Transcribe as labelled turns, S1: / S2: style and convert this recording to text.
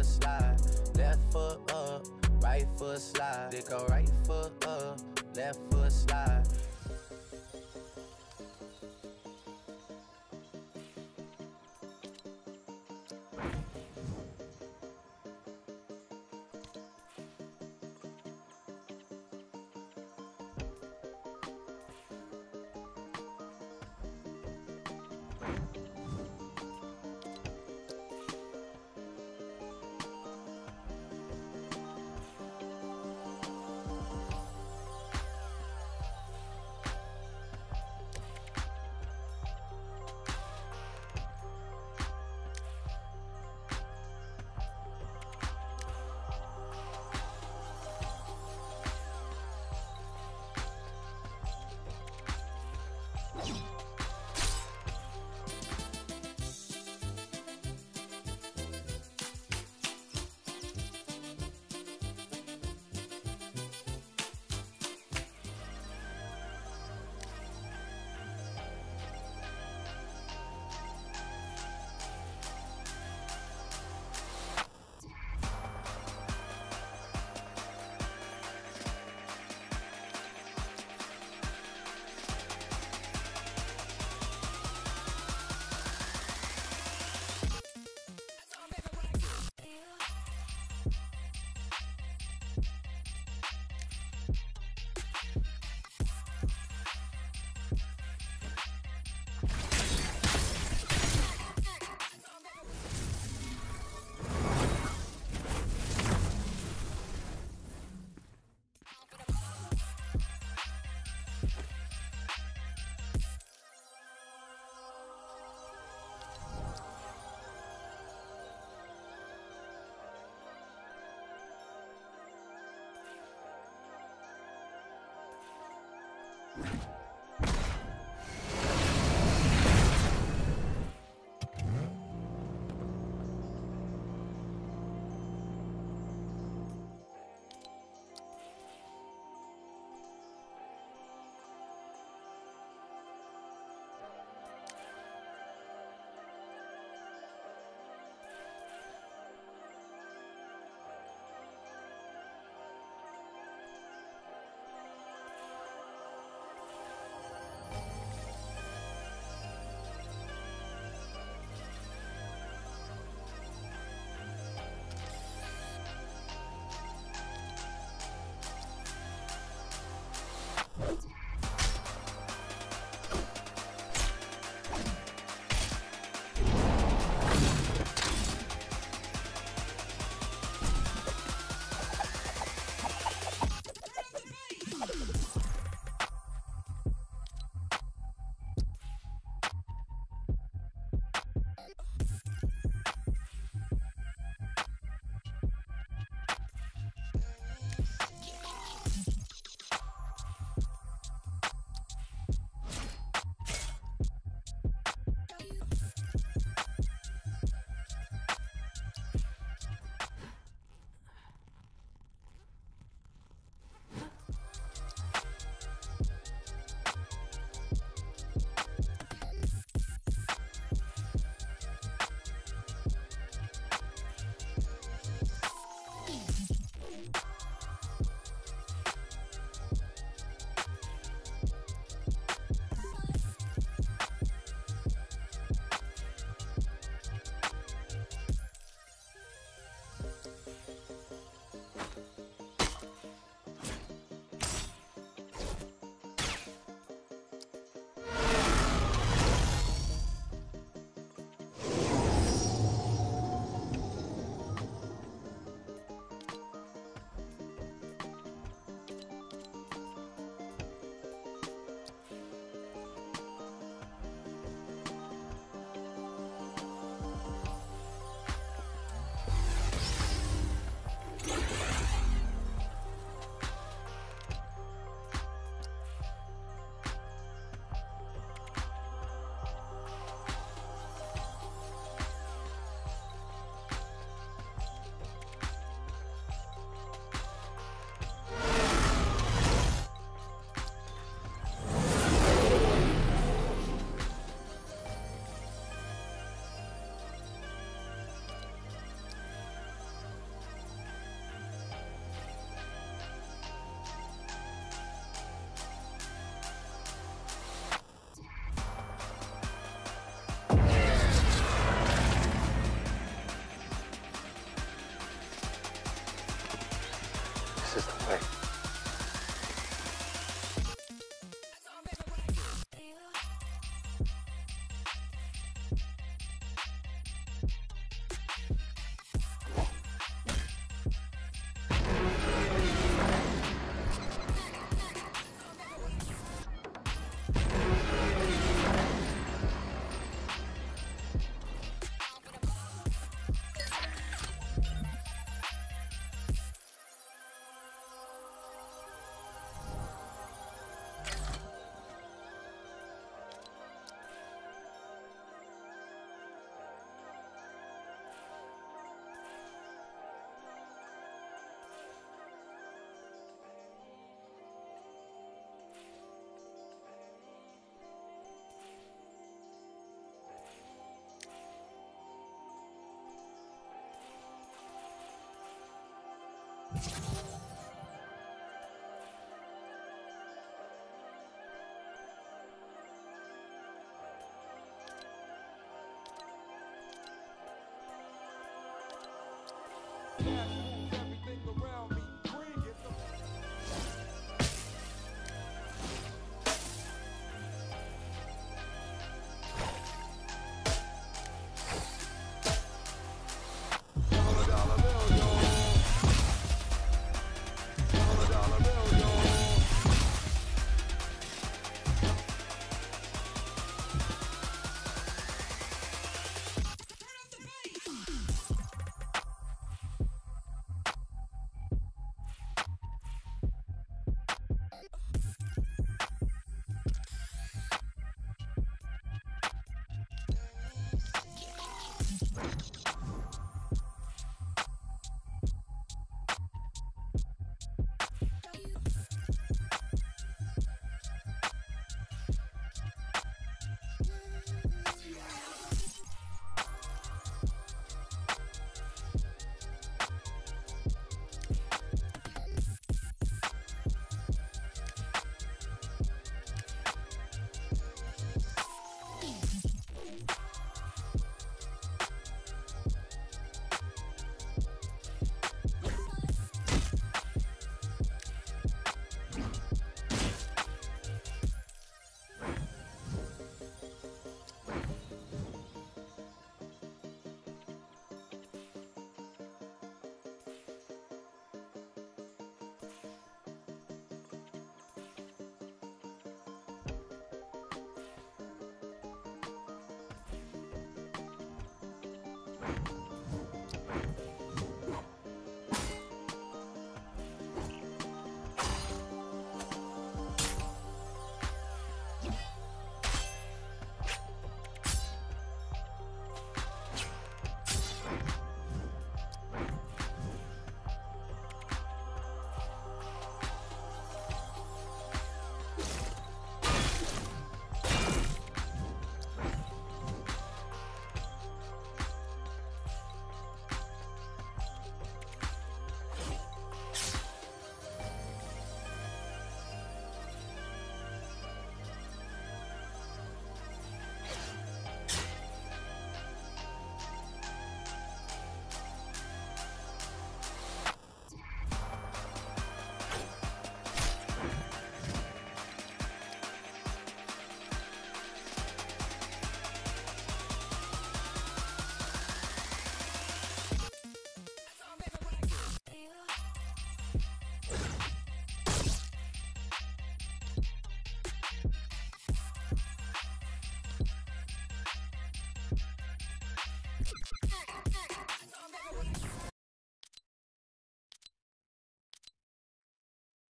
S1: foot slide, left foot up, right foot slide. They go right foot up, left foot slide.
S2: Thank you Bye.